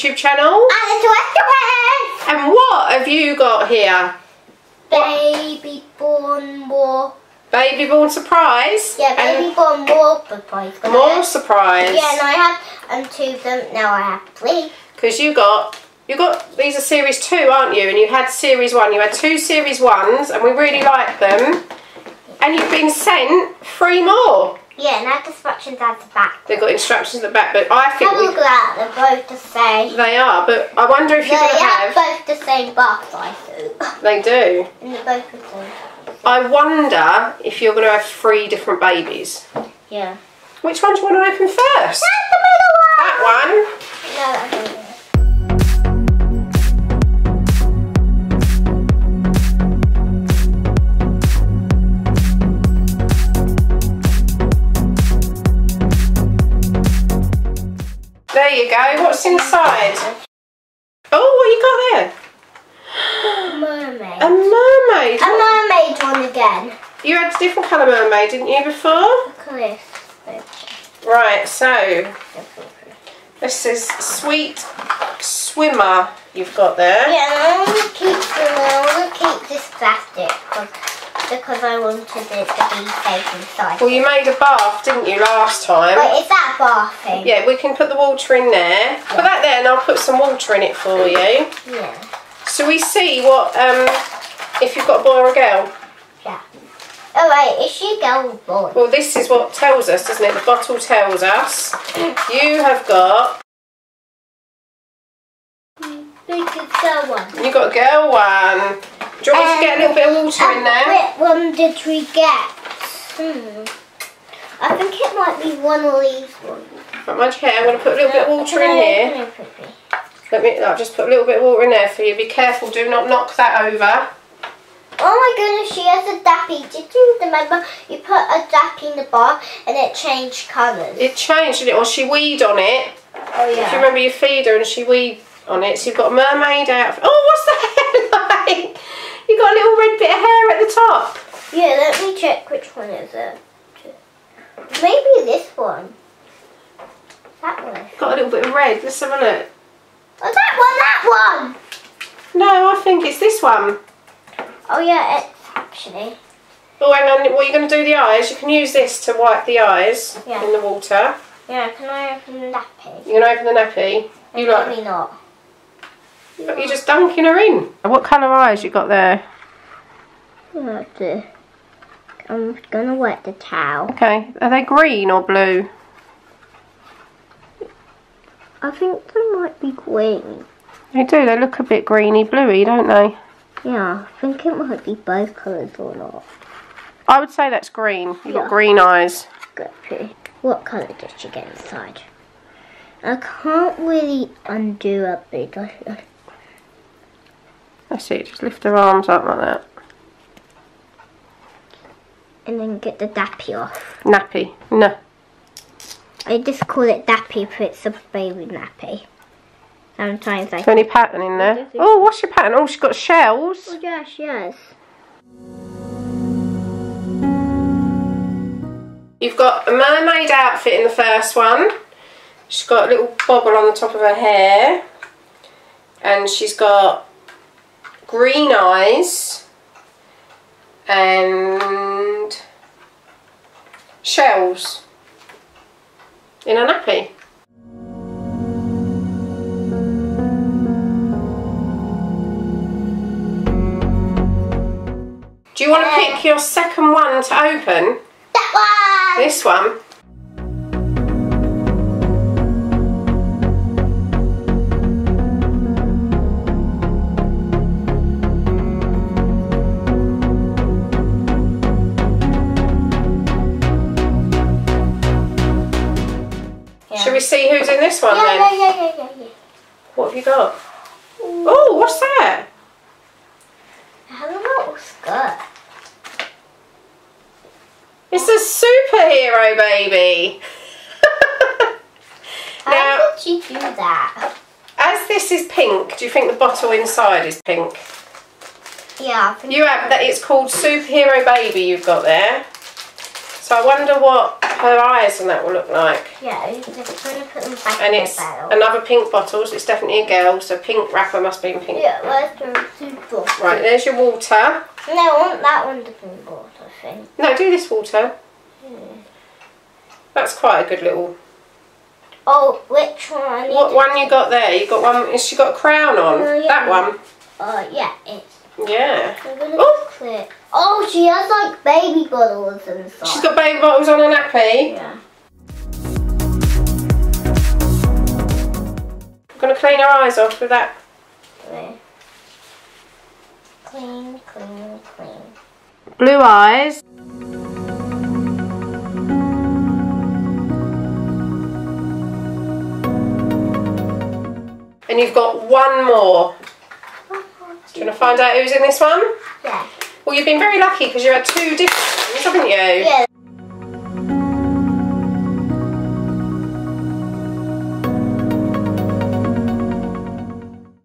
YouTube channel. Alice! And what have you got here? Baby born more. Baby born surprise? Yeah, baby born more surprise. And more surprise. Yeah, and I have um, two of them. Now I have three. Because you got, you got, these are series two, aren't you? And you had series one. You had two series ones and we really like them. And you've been sent three more. Yeah, and I have instructions at the back. They've got instructions at the back, but I think Have a look at that. They're both the same. they are. But I wonder if They you're going to have have. both the same bath size too. They do. And they're both the same. I wonder if you're going to have three different babies. Yeah. Which one do you want to open first? That's the middle one! That one. No, There you go. What's inside? Oh, what you got there? A Mermaid. A mermaid. A mermaid one again. You had a different colour mermaid, didn't you, before? Right, so this is Sweet Swimmer you've got there. Yeah, I want to keep. I want to keep this plastic because because I wanted it to be safe inside. Well, you made a bath, didn't you, last time? Wait, is that a bath thing? Yeah, we can put the water in there. Put that there and I'll put some water in it for you. Yeah. So we see what, um, if you've got a boy or a girl. Yeah. Oh wait, is she girl or boy? Well, this is what tells us, doesn't it? The bottle tells us. You have got, Big girl one. you got a girl one. Do you want me to get a little bit of water in there? Which one did we get? Hmm. I think it might be one of these ones. Hair. I'm going to put a little bit of water in here. open it quickly? Let me, I'll just put a little bit of water in there for you. Be careful, do not knock that over. Oh my goodness, she has a dappy. Did you remember you put a dappy in the bar and it changed colours? It changed, didn't it? Or she weed on it. Oh yeah. If you remember you feed her and she weed on it. So you've got a mermaid outfit. Oh, what's the hair like? You've got a little red bit of hair at the top. Yeah, let me check which one is it. Maybe this one. That one. Got a little bit of red. Let's have a look. Oh, that one, that one! No, I think it's this one. Oh yeah, it's actually. Oh, hang on. What are you going to do the eyes? You can use this to wipe the eyes Yeah. in the water. Yeah, can I open the nappy? You're going to open the nappy. You like? Maybe not. You're just dunking her in. What colour eyes you got there? I have to. I'm gonna wet the towel. Okay. Are they green or blue? I think they might be green. They do. They look a bit greeny bluey, don't they? Yeah, I think it might be both colours or not. I would say that's green. You've Yeah. got green eyes. Guppy. What colour did she get inside? I can't really undo a bit. I- see. Just lift her arms up like that. And then get the dappy off. Nappy. No. I just call it dappy if it's a baby nappy. Sometimes I. Is there any pattern in there? Oh, what's your pattern? Oh, she's got shells. Oh yes, yes. You've got a mermaid outfit in the first one. She's got a little bobble on the top of her hair. And she's got green eyes. And shells. In a nappy. Do you want to pick your second one to open? That one. This one. This one Yeah, then? yeah, yeah, yeah, yeah, yeah. What have you got? Oh, what's that? I have a little skirt. It's a superhero baby. now, How did you do that? as this is pink, do you think the bottle inside is pink? Yeah, You have that. It's called superhero baby. You've got there. So I wonder what her eyes and that will look like. Yeah, just gonna put them back And in it's the bottle. another pink bottle, so it's definitely a girl. So pink wrapper must be in pink. Yeah, where's the super? Right, there's your water. No, I want that one to be bought, I think. No, do this water. That's quite a good little. Oh, which one? What one you got there? You got one. Has she got a crown on? Oh, yeah. That one. Uh, yeah, it's. Yeah. I'm gonna Oh. clear. Oh, she has like baby bottles inside. She's got baby bottles on her nappy. Yeah. I'm gonna clean her eyes off with that. Clean, clean, clean. Blue eyes. And you've got one more. Do you want to find out who's in this one? Well, you've been very lucky because you had two different ones, haven't you? Yeah.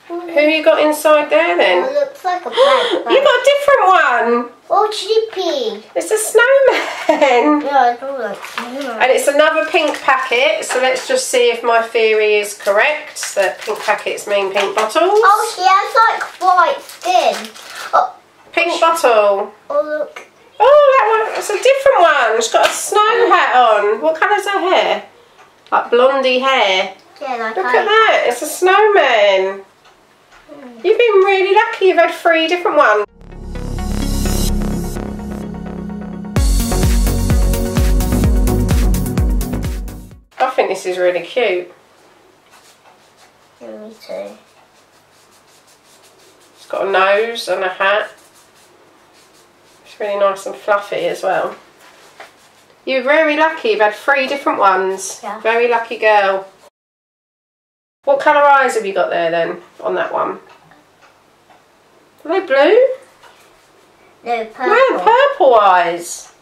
Who you got inside there It then? looks like a black You got a different one. Oh, chippy. It's a snowman. Yeah, it look. And it's another pink packet, so let's just see if my theory is correct that pink packets mean pink bottles. Oh, she has like white skin. Oh, Pink oh. bottle. oh look. Oh, that one, it's a different one. She's got a snow hat on. What colour's her hair? Like blondie hair. Yeah, like Look I. at that, it's a snowman. Hmm. You've been really lucky, you've had three different ones. I think this is really cute. Yeah, me too. It's got a nose and a hat. It's really nice and fluffy as well. You're very lucky, you've had three different ones. Yeah. Very lucky girl. What colour eyes have you got there then, on that one? Are they blue? No, purple. No, purple eyes.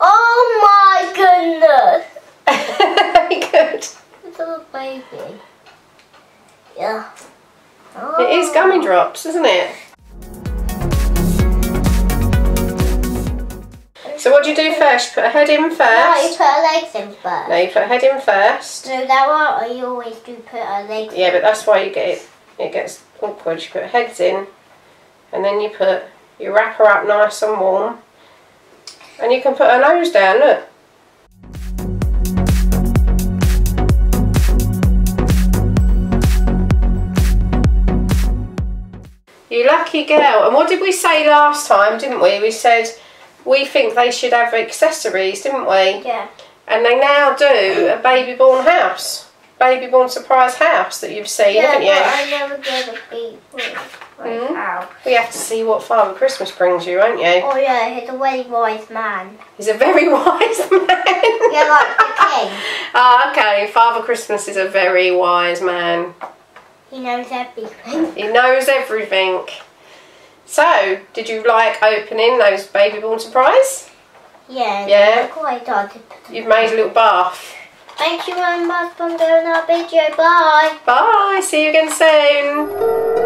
Oh my goodness! very good. It's a little baby. Yeah. It is gummy oh. drops, isn't it? So what do you do first? Put a head in first? No, you put her legs in first. No, you put a head in first. No, that one, you always do put her legs in. Yeah, but that's why you get it. It gets awkward. You put heads in, and then you put you wrap her up nice and warm, and you can put her nose down. Look. You lucky girl. And what did we say last time, didn't we? We said we think they should have accessories, didn't we? Yeah. And they now do a baby born house. Baby born surprise house that you've seen, Yeah, haven't you? I never get a big like Mm. how. We have to see what Father Christmas brings you, won't you? Oh yeah, he's a very wise man. He's a very wise man. Yeah, like the king. Ah, okay. Father Christmas is a very wise man. He knows everything. He knows everything. So, did you like opening those baby born surprise? Yeah. Yeah. Quite hard You've made a little bath. Thank you very much for doing our video. Bye. Bye. See you again soon.